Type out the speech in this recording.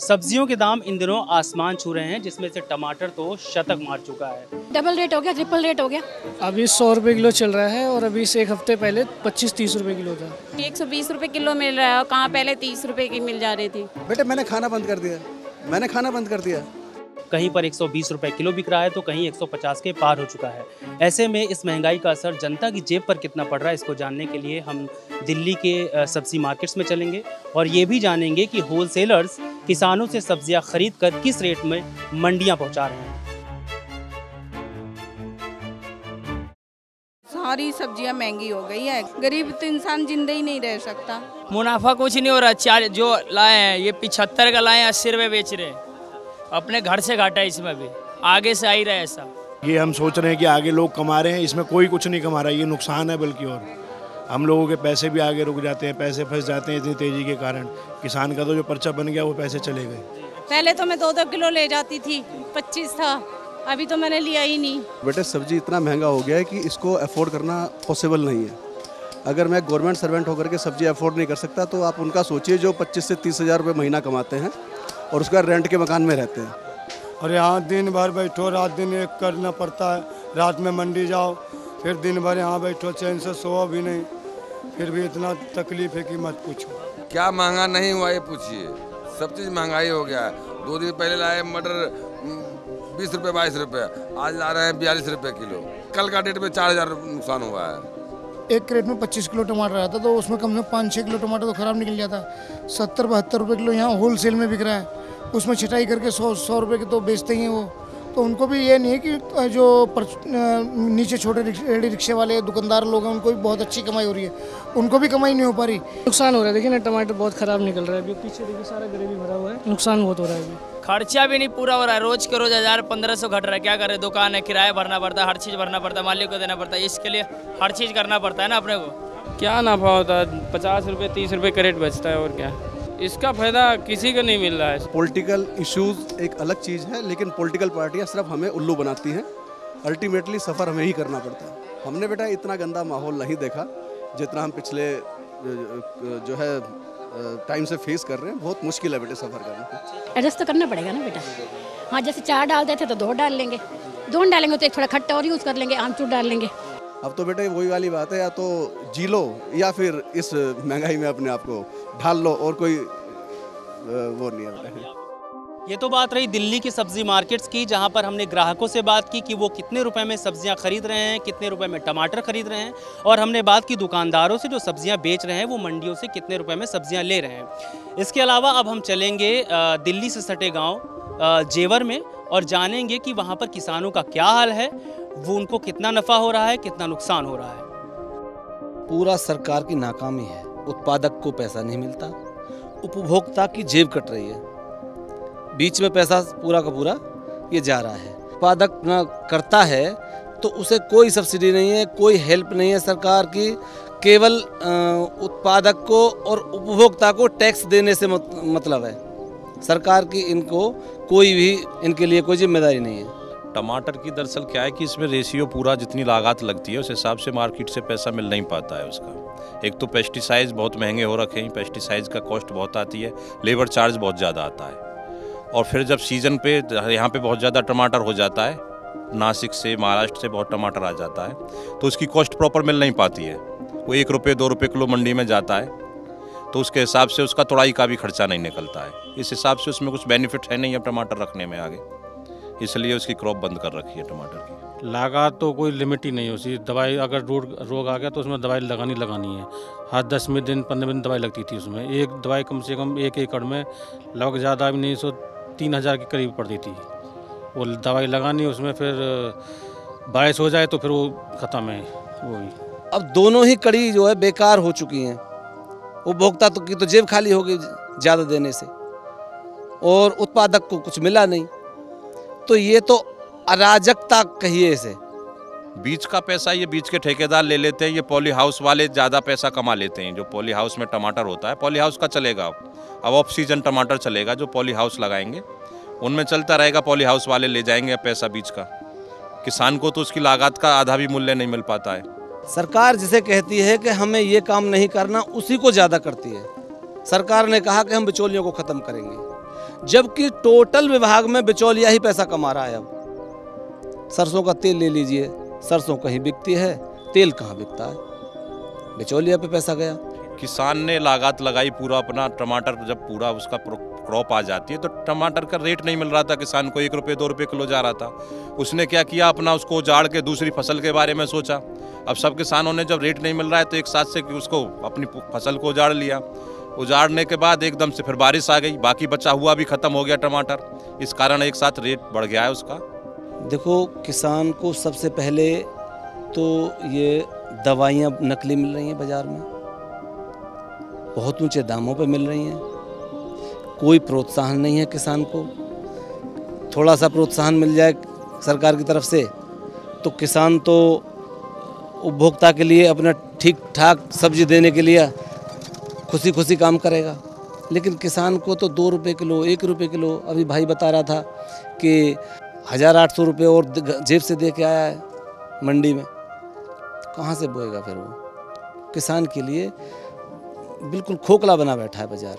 सब्जियों के दाम इन दिनों आसमान छू रहे हैं जिसमें से टमाटर तो शतक मार चुका है। डबल रेट हो गया ट्रिपल रेट हो गया। अभी सौ रुपए किलो चल रहा है और अभी से एक हफ़्ते पहले पच्चीस तीस रुपये किलो था। एक सौ बीस रुपए किलो मिल रहा है और कहाँ पहले तीस रुपए की मिल जा रही थी। बेटे मैंने खाना बंद कर दिया। मैंने खाना बंद कर दिया। कहीं पर 120 रुपए किलो बिक रहा है तो कहीं 150 के पार हो चुका है। ऐसे में इस महँगाई का असर जनता की जेब पर कितना पड़ रहा है इसको जानने के लिए हम दिल्ली के सब्ज़ी मार्केट्स में चलेंगे और ये भी जानेंगे कि होलसेलर्स किसानों से सब्ज़ियाँ खरीद कर किस रेट में मंडियाँ पहुँचा रहे हैं। सारी सब्ज़ियाँ महँगी हो गई है। गरीब तो इंसान ज़िंदा ही नहीं रह सकता। मुनाफा कुछ नहीं हो रहा। चार जो लाए हैं ये पिछहत्तर का लाए हैं अस्सी रुपए बेच रहे हैं। अपने घर से घाटा है इसमें भी। आगे से आ ही रहा है ऐसा। ये हम सोच रहे हैं कि आगे लोग कमा रहे हैं इसमें कोई कुछ नहीं कमा रहा है ये नुकसान है बल्कि और। हम लोगों के पैसे भी आगे रुक जाते हैं पैसे फंस जाते हैं इतनी तेज़ी के कारण। किसान का तो जो पर्चा बन गया वो पैसे चले गए। पहले तो मैं दो दो किलो ले जाती थी पच्चीस था अभी तो मैंने लिया ही नहीं। बेटे सब्ज़ी इतना महँगा हो गया है कि इसको अफोर्ड करना पॉसिबल नहीं है। अगर मैं गवर्नमेंट सर्वेंट होकर के सब्ज़ी अफोर्ड नहीं कर सकता तो आप उनका सोचिए जो 25 से तीस हज़ार रुपये महीना कमाते हैं और उसका रेंट के मकान में रहते हैं। और यहाँ दिन भर बैठो रात दिन एक करना पड़ता है। रात में मंडी जाओ फिर दिन भर यहाँ बैठो चैन से सो भी नहीं। फिर भी इतना तकलीफ़ है कि मत पूछो। क्या महँगा नहीं हुआ ये पूछिए। सब चीज़ महँगाई हो गया है। दो दिन पहले लाए मटर बीस रुपये बाईस रुपये। आज ला रहे हैं बयालीस रुपये किलो। कल का डेट में चार हज़ार नुकसान हुआ है। एक क्रेट में पच्चीस किलो टमाटर आता तो उसमें कम से कम पाँच छः किलो टमाटर तो खराब निकल जाता। सत्तर बहत्तर रुपये किलो यहाँ होल सेल में बिक रहा है। उसमें छिटाई करके सौ सौ रुपये के तो बेचते ही हैं वो। तो उनको भी ये नहीं है कि जो पर, नीचे छोटे रेडी रिक्शे वाले दुकानदार लोग हैं उनको भी बहुत अच्छी कमाई हो रही है। उनको भी कमाई नहीं हो पा रही। नुकसान हो रहा है। देखिए ना टमाटर बहुत खराब निकल रहा है। अभी पीछे देखिए सारा ग्रेवी भरा हुआ है। नुकसान बहुत हो रहा है अभी। खर्चा भी नहीं पूरा हो रहा है। रोज के रोज हज़ार पंद्रह सौ घट रहा है। क्या करे दुकान है किराया भरना पड़ता है हर चीज़ भरना पड़ता है मालिक को देना पड़ता है। इसके लिए हर चीज़ करना पड़ता है ना अपने को? क्या नाफा होता है? पचास रुपये तीस रुपये करेट बचता है और क्या? इसका फ़ायदा किसी को नहीं मिल रहा है। पॉलिटिकल इश्यूज़ एक अलग चीज़ है लेकिन पॉलिटिकल पार्टियाँ सिर्फ़ हमें उल्लू बनाती हैं। अल्टीमेटली सफ़र हमें ही करना पड़ता है। हमने बेटा इतना गंदा माहौल नहीं देखा जितना हम पिछले जो है टाइम से फेस कर रहे हैं। बहुत मुश्किल है बेटे सफ़र करना। एडजस्ट तो करना पड़ेगा ना बेटा? हाँ जैसे चार डाल देते तो दो डाल लेंगे। दो डालेंगे तो एक थोड़ा खट्टा और यूज़ कर लेंगे आमचूर डाल लेंगे। अब तो बेटे वही वाली बात है, या तो जी लो, या फिर इस महँगाई में अपने आप को ढाल लो, और कोई वो नहीं है ये तो बात रही दिल्ली की सब्ज़ी मार्केट्स की, जहाँ पर हमने ग्राहकों से बात की कि वो कितने रुपए में सब्ज़ियाँ खरीद रहे हैं, कितने रुपए में टमाटर खरीद रहे हैं, और हमने बात की दुकानदारों से जो सब्ज़ियाँ बेच रहे हैं, वो मंडियों से कितने रुपए में सब्ज़ियाँ ले रहे हैं। इसके अलावा अब हम चलेंगे दिल्ली से सटे गाँव जेवर में, और जानेंगे कि वहाँ पर किसानों का क्या हाल है वो उनको कितना नफ़ा हो रहा है, कितना नुकसान हो रहा है। पूरा सरकार की नाकामी है। उत्पादक को पैसा नहीं मिलता। उपभोक्ता की जेब कट रही है। बीच में पैसा पूरा का पूरा ये जा रहा है। उत्पादक करता है तो उसे कोई सब्सिडी नहीं है, कोई हेल्प नहीं है सरकार की। केवल उत्पादक को और उपभोक्ता को टैक्स देने से मतलब है। सरकार की इनको कोई भी, इनके लिए कोई ज़िम्मेदारी नहीं है। टमाटर की दरअसल क्या है कि इसमें रेशियो पूरा जितनी लागत लगती है, उस हिसाब से मार्केट से पैसा मिल नहीं पाता है उसका। एक तो पेस्टिसाइड्स बहुत महँगे हो रखे हैं पेस्टिसाइड्स का कॉस्ट बहुत आती है लेबर चार्ज बहुत ज़्यादा आता है। और फिर जब सीज़न पे, यहाँ पे बहुत ज़्यादा टमाटर हो जाता है, नासिक से, महाराष्ट्र से बहुत टमाटर आ जाता है तो उसकी कॉस्ट प्रॉपर मिल नहीं पाती है। वो एक रुपये, दो रुपये किलो मंडी में जाता है तो उसके हिसाब से उसका तोड़ाई का भी खर्चा नहीं निकलता है। इस हिसाब से उसमें कुछ बेनिफिट है नहीं अब टमाटर रखने में आगे। इसलिए उसकी क्रॉप बंद कर रखी है टमाटर की। लागत तो कोई लिमिट ही नहीं होती दवाई अगर रोग रोग आ गया तो उसमें दवाई लगानी लगानी है। हर दस में दिन पंद्रह दिन दवाई लगती थी उसमें। एक दवाई कम से कम एक एकड़ में लगभग ज़्यादा भी नहीं सौ तीन हज़ार के करीब पड़ती थी। वो दवाई लगानी उसमें फिर बारिश हो जाए तो फिर वो ख़त्म है वही। अब दोनों ही कड़ी जो है बेकार हो चुकी हैं। उपभोक्ता तो की तो जेब खाली होगी ज़्यादा देने से। और उत्पादक को कुछ मिला नहीं। तो ये तो अराजकता कहिए इसे। बीच का पैसा ये बीच के ठेकेदार ले लेते हैं ये पॉली हाउस वाले ज़्यादा पैसा कमा लेते हैं। जो पॉली हाउस में टमाटर होता है पॉली हाउस का चलेगा। अब ऑफ़ सीज़न टमाटर चलेगा जो पॉली हाउस लगाएँगे उनमें चलता रहेगा पॉली हाउस वाले ले जाएँगे पैसा बीच का। किसान को तो उसकी लागत का आधा भी मूल्य नहीं मिल पाता है। सरकार जिसे कहती है कि हमें ये काम नहीं करना उसी को ज़्यादा करती है। सरकार ने कहा कि हम बिचौलियों को ख़त्म करेंगे। जबकि टोटल विभाग में बिचौलिया ही पैसा कमा रहा है अब। सरसों का तेल ले लीजिए, सरसों कहीं बिकती है, तेल कहाँ बिकता है? बिचौलिया पे पैसा गया। किसान ने लागत लगाई पूरा अपना, टमाटर जब पूरा उसका क्रॉप आ जाती है तो टमाटर का रेट नहीं मिल रहा था किसान को, एक रुपये, दो रुपये किलो जा रहा था। उसने क्या किया अपना, उसको उजाड़ के दूसरी फ़सल के बारे में सोचा। अब सब किसानों ने जब रेट नहीं मिल रहा है तो एक साथ से उसको अपनी फ़सल को उजाड़ लिया। उजाड़ने के बाद एकदम से फिर बारिश आ गई। बाकी बचा हुआ भी ख़त्म हो गया टमाटर। इस कारण एक साथ रेट बढ़ गया है उसका। देखो, किसान को सबसे पहले तो ये दवाइयाँ नकली मिल रही हैं बाज़ार में। बहुत ऊँचे दामों पे मिल रही हैं। कोई प्रोत्साहन नहीं है किसान को। थोड़ा सा प्रोत्साहन मिल जाए सरकार की तरफ़ से तो किसान तो उपभोक्ता के लिए अपना ठीक ठाक सब्ज़ी देने के लिए खुशी खुशी काम करेगा। लेकिन किसान को तो दो रुपये किलो, एक रुपये किलो, अभी भाई बता रहा था कि हज़ार आठ सौ रुपये और जेब से दे के आया है मंडी में। कहाँ से बोएगा फिर वो? किसान के लिए बिल्कुल खोखला बना बैठा है बाज़ार।